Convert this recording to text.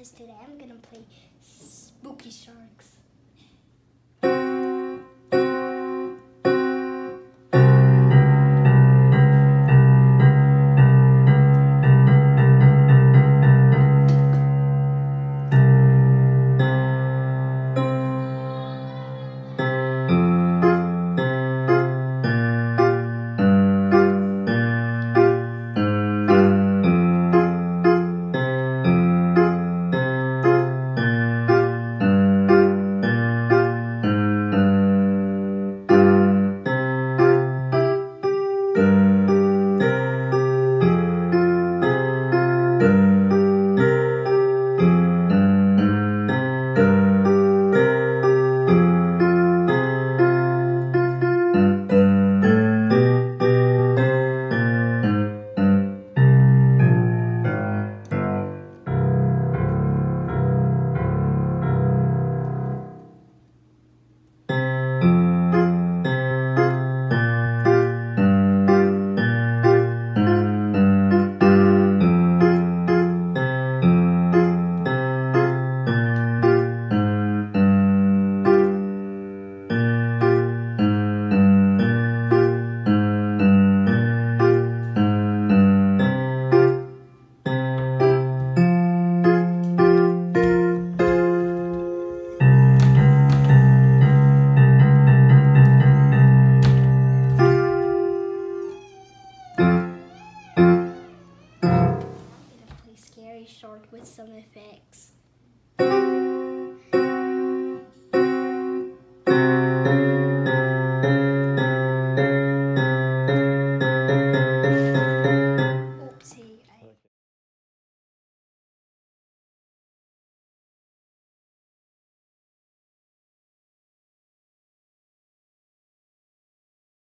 As today I'm gonna play Spooky Sharks. Shark with some effects.